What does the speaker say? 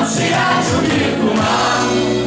não se o Nico mal.